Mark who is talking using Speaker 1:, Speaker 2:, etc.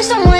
Speaker 1: just